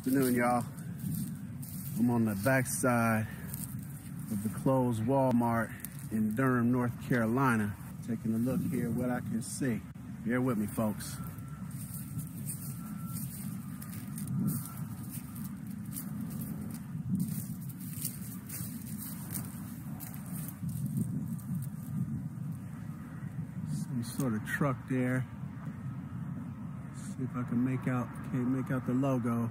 afternoon, y'all. I'm on the backside of the closed Walmart in Durham, North Carolina. Taking a look here what I can see. Bear with me, folks. Some sort of truck there. See if I can make out, can't make out the logo.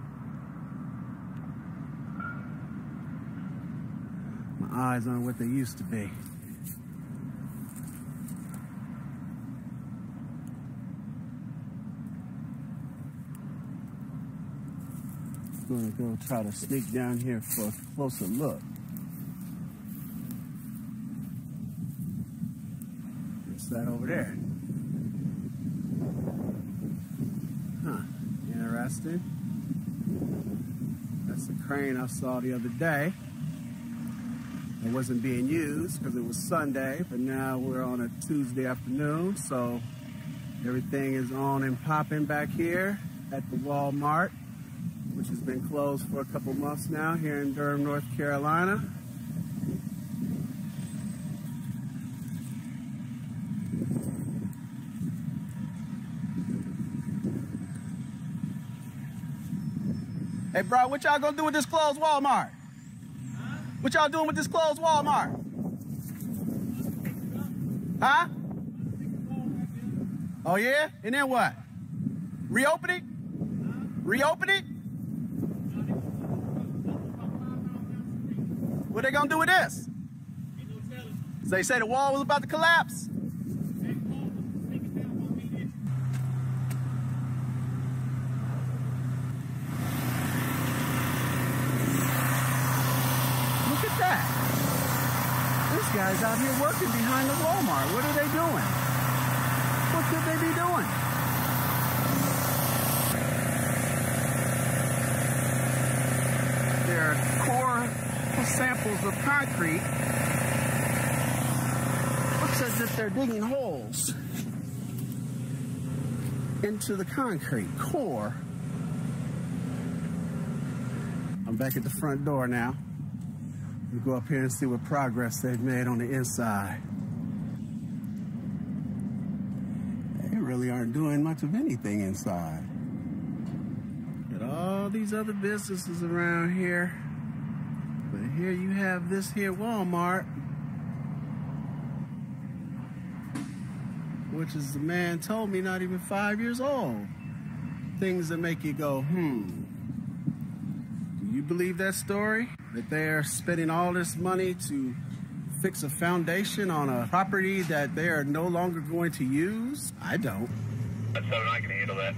Eyes on what they used to be. gonna go try to sneak down here for a closer look. What's that over there? Huh, interesting. That's the crane I saw the other day. It wasn't being used because it was Sunday, but now we're on a Tuesday afternoon, so everything is on and popping back here at the Walmart which has been closed for a couple months now here in Durham, North Carolina. Hey, bro, what y'all gonna do with this closed Walmart? What y'all doing with this closed Walmart? Huh? Oh, yeah? And then what? Reopen it? Reopen it? What are they gonna do with this? They say the wall was about to collapse. Look at that. This guy's out here working behind the Walmart. What are they doing? What could they be doing? There are core samples of concrete. Looks as if they're digging holes into the concrete core. I'm back at the front door now. We go up here and see what progress they've made on the inside. They aren't doing much of anything inside. Got all these other businesses around here. But here you have this here Walmart, which is the man told me not even five years old. Things that make you go, hmm. Do you believe that story? That they're spending all this money to fix a foundation on a property that they are no longer going to use? I don't. That's seven, I can handle that.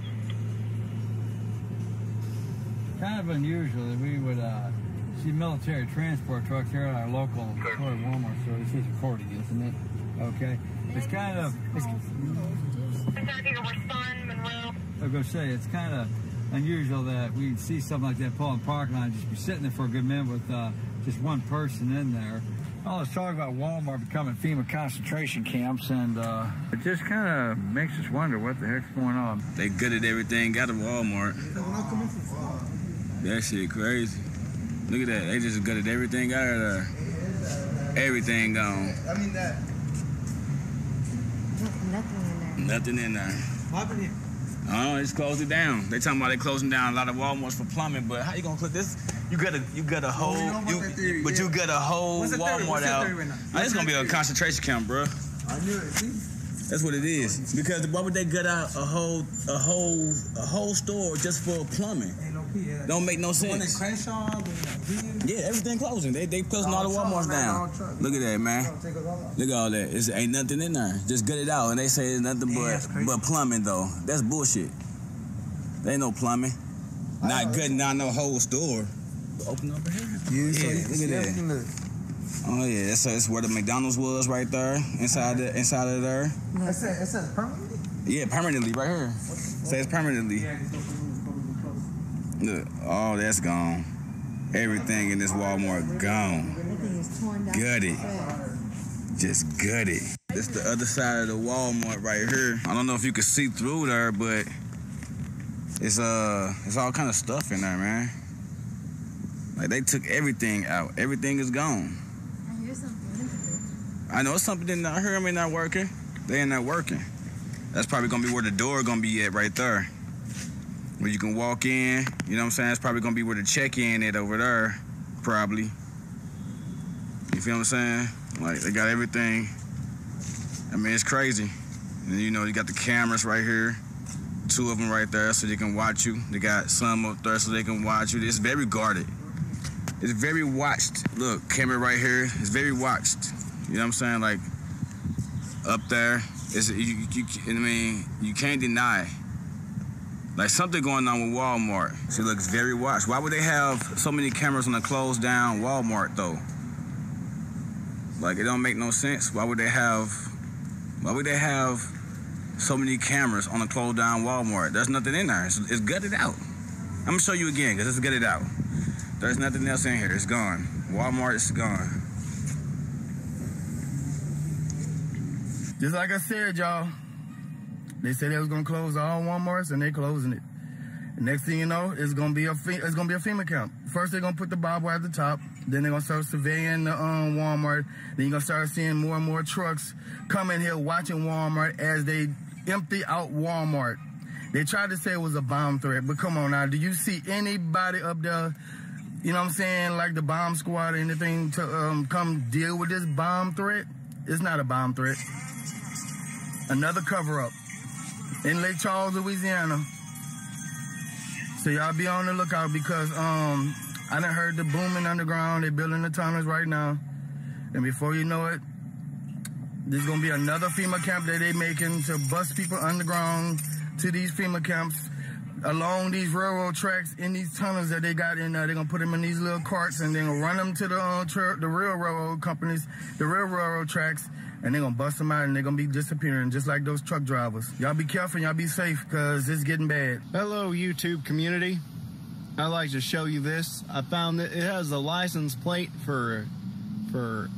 Kind of unusual that we would uh, see military transport trucks here at our local Detroit Walmart store. This is recording, isn't it? Okay. It's kind of. It's, I was going to say, it's kind of unusual that we see something like that pull in the parking lot and just be sitting there for a good minute with uh, just one person in there. All this talk about Walmart becoming FEMA concentration camps, and uh, it just kind of makes us wonder what the heck's going on. They good at everything got a Walmart. That shit crazy. Look at that. They just gutted everything out of there. Everything gone. I mean that. Nothing in there. Nothing in there. What happened here? Oh, it's closed it down. They talking about they closing down a lot of Walmarts for plumbing, but how you gonna click this? You got a you got oh, a whole, you you, theory, but yeah. you got a whole? Walmart out. right now? Oh, it's gonna be a concentration camp, bro. I knew it. See? That's what it is. Because why would they gut out a whole a whole a whole store just for plumbing? Ain't no P. Yeah. Don't make no The one in sense. Crenshaw, the one in Yeah, everything closing. They they closing all the Walmarts down. Look at that, man. Take us all out. Look at all that. It's ain't nothing in there. Just gut it out, and they say it's nothing Yeah, but but plumbing though. That's bullshit. There ain't no plumbing. Not gutting out no whole store. Open over here. Yeah, look at that. Everything look. Oh yeah, that's, that's where the McDonald's was right there, inside the inside of there. It says, it says permanently? Yeah, permanently right here. Says permanently. Yeah, Look, all that's gone. Everything in this Walmart gone. Everything is torn down. Gutted. Just gutted. This the other side of the Walmart right here. I don't know if you can see through there, but it's uh it's all kind of stuff in there, man. Like they took everything out. Everything is gone. I hear something in there. I know something did not hear ain't not working. They ain't not working. That's probably gonna be where the door gonna be at right there. Where you can walk in, you know what I'm saying? That's probably gonna be where the check-in at over there, probably. You feel what I'm saying? Like they got everything. I mean, it's crazy. And you know, you got the cameras right here. Two of them right there so they can watch you. They got some up there so they can watch you. It's very guarded. It's very watched. Look, camera right here. It's very watched. You know what I'm saying? Like up there, it's you, you, I mean, you can't deny. Like something going on with Walmart. She looks very watched. Why would they have so many cameras on a closed down Walmart though? Like it don't make no sense. Why would they have? Why would they have so many cameras on a closed down Walmart? There's nothing in there. It's, it's gutted out. I'm gonna show you again because it's gutted out. There's nothing else in here. It's gone. Walmart is gone. Just like I said, y'all, they said they was gonna close all Walmarts, and they closing it. Next thing you know, it's gonna be a it's gonna be a FEMA camp. First, they're gonna put the barbed wire at the top. Then they're gonna start surveying the um, Walmart. Then you're gonna start seeing more and more trucks coming here watching Walmart as they empty out Walmart. They tried to say it was a bomb threat, but come on now, do you see anybody up there? You know what I'm saying? Like the bomb squad or anything to um, come deal with this bomb threat? It's not a bomb threat another cover up in Lake Charles, Louisiana. So y'all be on the lookout because um I done heard the booming underground. They're building the tunnels right now. And before you know it, there's gonna be another FEMA camp that they making to bust people underground to these FEMA camps along these railroad tracks in these tunnels that they got in there. They're gonna put them in these little carts and gonna run them to the uh, tra- the real railroad companies, the real railroad tracks, and they're gonna bust them out and they're gonna be disappearing just like those truck drivers. Y'all be careful, y'all be safe, cause it's getting bad. Hello, YouTube community. I'd like to show you this. I found that it has a license plate for for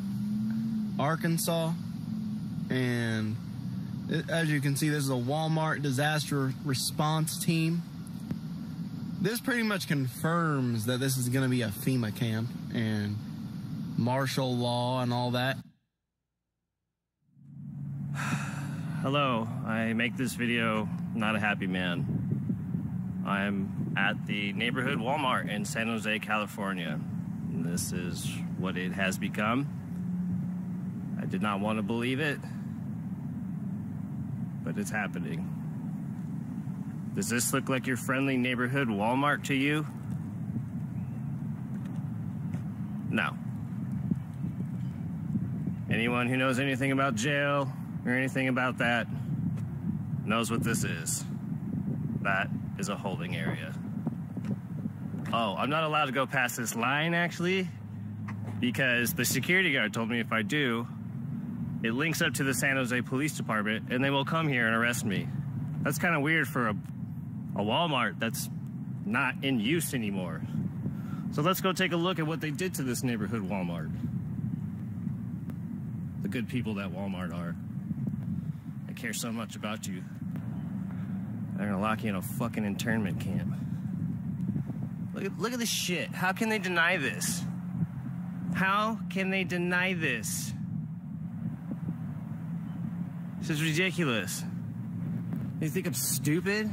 Arkansas, and as you can see, this is a Walmart disaster response team. This pretty much confirms that this is going to be a FEMA camp and martial law and all that. Hello, I make this video not a happy man. I'm at the neighborhood Walmart in San Jose, California. This is what it has become. I did not want to believe it, but it's happening. Does this look like your friendly neighborhood Walmart to you? No. Anyone who knows anything about jail or anything about that knows what this is. That is a holding area. Oh, I'm not allowed to go past this line actually because the security guard told me if I do, it links up to the San Jose Police Department and they will come here and arrest me. That's kind of weird for a, a Walmart that's not in use anymore. So let's go take a look at what they did to this neighborhood Walmart. The good people that Walmart are. I care so much about you. They're gonna lock you in a fucking internment camp. Look at, look at this shit. How can they deny this? How can they deny this? This is ridiculous. You think I'm stupid?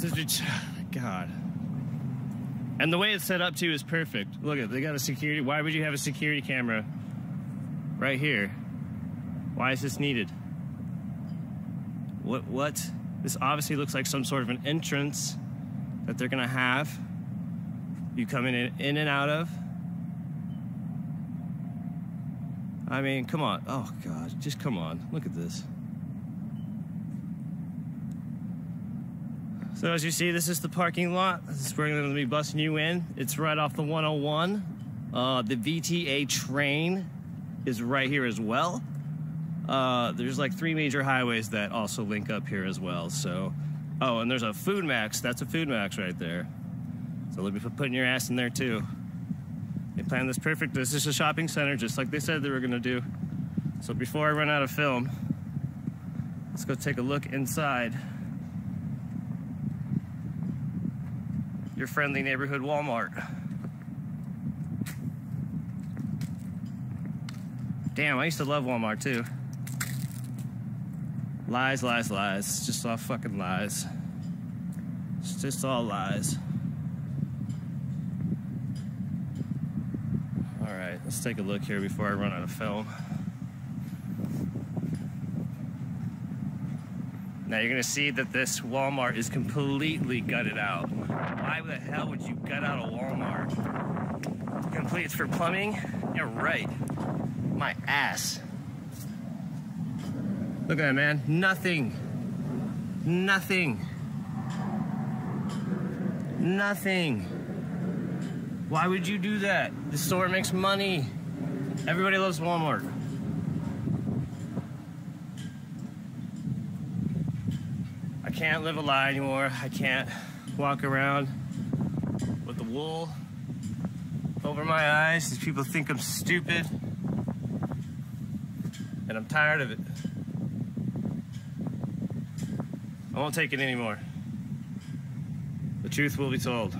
This is rid- God. And the way it's set up too is perfect. Look at they got a security. Why would you have a security camera right here? Why is this needed? What what? This obviously looks like some sort of an entrance that they're gonna have. You coming in in and out of. I mean, come on. Oh God, just come on. Look at this. So as you see, this is the parking lot. This is where I'm going to be busting you in. It's right off the 101. Uh, the VTA train is right here as well. Uh, there's like three major highways that also link up here as well. So, oh, and there's a Food Max. That's a Food Max right there. So me put putting your ass in there too. They planned this perfect. This is a shopping center, just like they said they were to do. So before I run out of film, let's go take a look inside. Your friendly neighborhood Walmart. Damn, I used to love Walmart too. Lies, lies, lies. It's just all fucking lies. It's just all lies. All right, let's take a look here before I run out of film. Now you're gonna see that this Walmart is completely gutted out. Why the hell would you gut out a Walmart? Complete, it's for plumbing? Yeah, right. My ass. Look at that, man. Nothing. Nothing. Nothing. Why would you do that? The store makes money. Everybody loves Walmart. I can't live a lie anymore. I can't walk around with the wool over my eyes. These people think I'm stupid. And I'm tired of it. I won't take it anymore. The truth will be told.